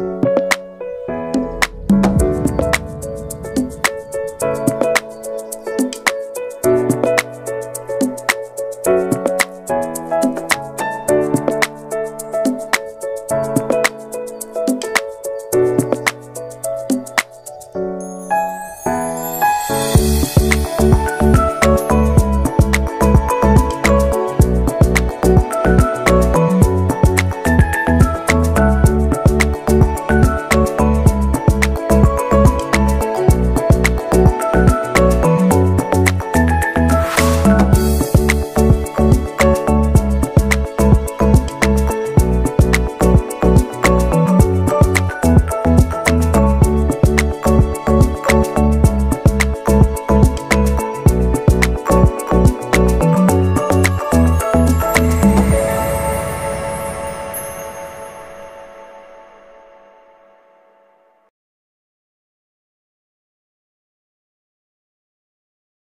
Bye.